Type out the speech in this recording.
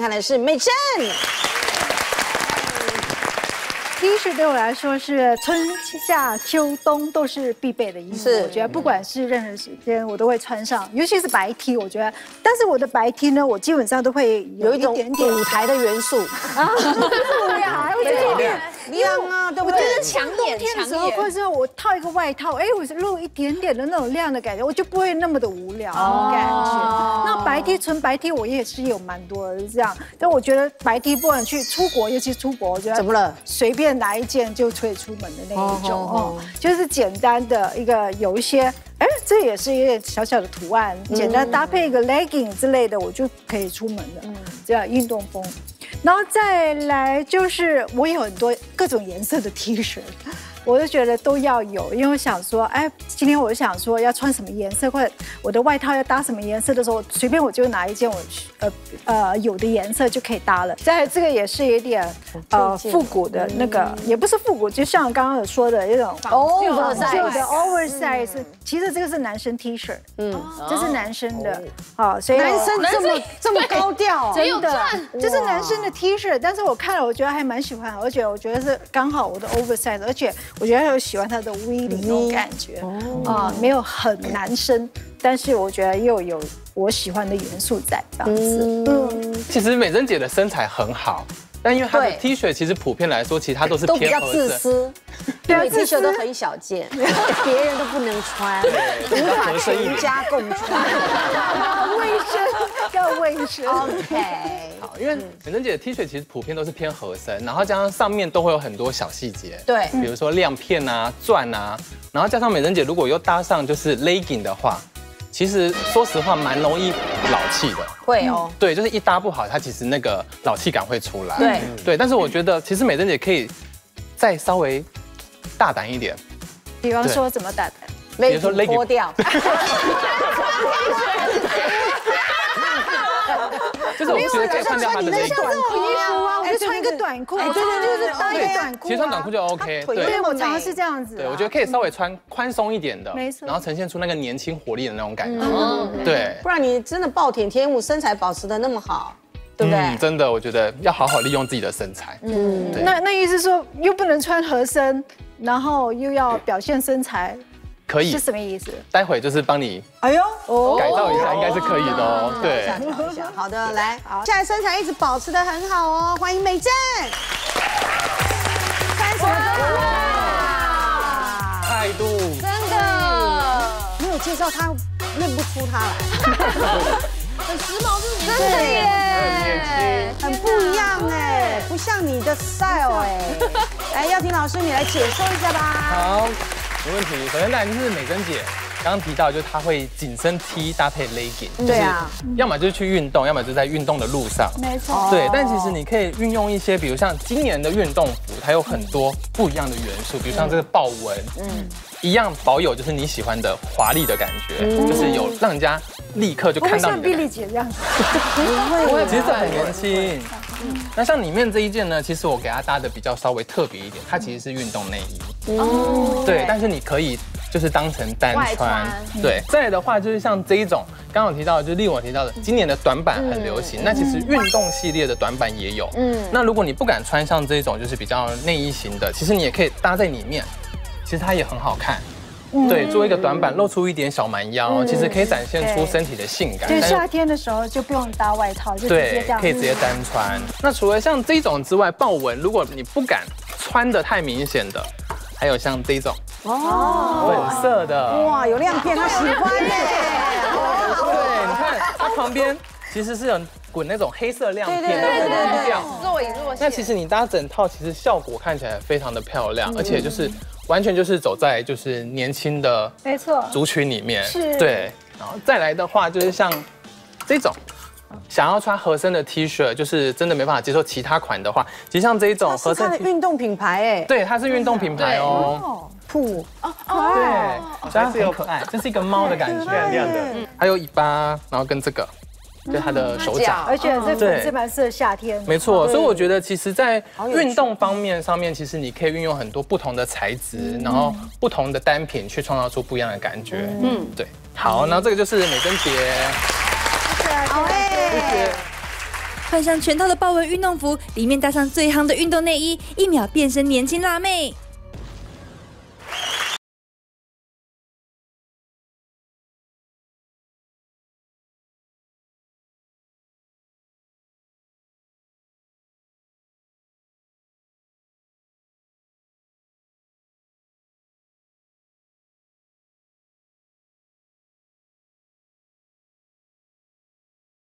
看的是美珍。T 恤对我来说是春夏秋冬都是必备的衣服，我觉得不管是任何时间我都会穿上，尤其是白 T，我觉得，但是我的白 T 呢，我基本上都会有一点点舞台的元素，啊，舞台，我觉得亮啊，对不对？抢眼天的时候，抢眼或者是我套一个外套，哎，我是露一点点的那种亮的感觉，我就不会那么的无聊感觉。那白 T 纯白 T 我也是有蛮多的是这样，但我觉得白 T 不管去出国，尤其出国，我觉得怎么了？随便拿一件就可以出门的那一种哦哦，就是简单的一个有一些，哎，这也是一个小小的图案，简单搭配一个 legging 之类的，我就可以出门了，这样运动风。然后再来就是我有很多各种颜色的 T 恤，我就觉得都要有，因为我想说，哎，今天我就想说要穿什么颜色，或者我的外套要搭什么颜色的时候，随便我就拿一件我呃呃有的颜色就可以搭了。再这个也是有点呃复古的那个，也不是复古，就像刚刚有说的那种哦旧的 oversize，其实这个是男生 T 恤，嗯，这是男生的，啊，所以男生这么 这么高调，真的，这是男生的 T 恤，但是我看了，我觉得还蛮喜欢，而且我觉得是刚好我的 oversize，而且我觉得有喜欢他的 V 领那种感觉，啊，没有很男生，但是我觉得又有我喜欢的元素在这样子，嗯，其实美珍姐的身材很好，但因为她的 T 恤其实普遍来说，其实它都是都比较偏，自私，对 T 恤都很小件，别人都不能穿，无法。全家共穿。要 卫生，要卫生。OK，好，因为美珍姐的 T 恤其实普遍都是偏合身，然后加上上面都会有很多小细节，对。比如说亮片啊、钻啊，然后加上美珍姐如果又搭上就是 legging 的话，其实说实话蛮容易老气的。会哦，对，就是一搭不好，它其实那个老气感会出来。对。对，但是我觉得其实美珍姐可以再稍微大胆一点，比方说怎么打的？比如说紧脱掉，就是我觉得可以换掉她的没有 legging。短裤衣服啊，我哎就穿一个短裤，哎我真的就是搭一个短裤啊，其实穿短裤就 OK，腿对对，我常常是这样子啊。对，我觉得可以稍微穿宽松一点的，没错然后呈现出那个年轻活力的那种感觉。嗯对，不然你真的暴殄天物，身材保持的那么好，对不对嗯？真的，我觉得要好好利用自己的身材。嗯，那那意思说又不能穿合身，然后又要表现身材，可以是。什么意思？待会就是帮你哎呦，哦改造一下，应该是可以的哦。对。好的，来，现在身材一直保持的很好哦，欢迎美珍。穿什么哇？态度，真的，没有介绍他，认不出他来，很时髦，这是真的耶，很不一样哎，不像你的 style 哎。来，耀廷老师，你来解说一下吧。好，没问题。首先当然就是美珍姐刚刚提到，就是她会紧身 T 搭配 legging，对啊，要么就是去运动，要么就是在运动的路上。没错，对，但其实你可以运用一些，比如像今年的运动服，它有很多不一样的元素，比如像这个豹纹，嗯，一样保有就是你喜欢的华丽的感觉，就是有让人家立刻就看到像碧丽。姐这样，不会其实很年轻。那像里面这一件呢，其实我给它搭的比较稍微特别一点，它其实是运动内衣。哦对，但是你可以就是当成单穿穿。对，再来的话就是像这一种，刚刚有提到，就是丽我提到的，今年的短板很流行。那其实运动系列的短板也有。嗯，那如果你不敢穿像这种就是比较内衣型的，其实你也可以搭在里面，其实它也很好看。对，做一个短板，露出一点小蛮腰，其实可以展现出身体的性感。对夏天的时候就不用搭外套，就直接这，样。可以直接单穿。那除了像这种之外，豹纹如果你不敢穿的太明显的，还有像这种哦，粉色的，哇，有亮片，他喜欢耶。对，你看它旁边其实是有滚那种黑色亮片，对对对对对低调。若隐若现。那其实你搭整套，其实效果看起来非常的漂亮，而且就是完全就是走在就是年轻的没错，族群里面，是对，然后再来的话就是像这种。想要穿合身的 T 恤，就是真的没办法接受其他款的话，其实像这一种合身是他的运动品牌哎，对，它是运动品牌哦，哦，哦，对，所以它很可爱，这是一个猫的感觉，亮亮的，还有尾巴，然后跟这个，就是它的手掌，而且这对。粉是蛮适合夏天。的。没错，所以我觉得其实，在运动方面上面，其实你可以运用很多不同的材质，然后不同的单品去创造出不一样的感觉。嗯，对。好，那这个就是美珍姐。换上全套的豹纹运动服，里面搭上最夯的运动内衣，一秒变身年轻辣妹。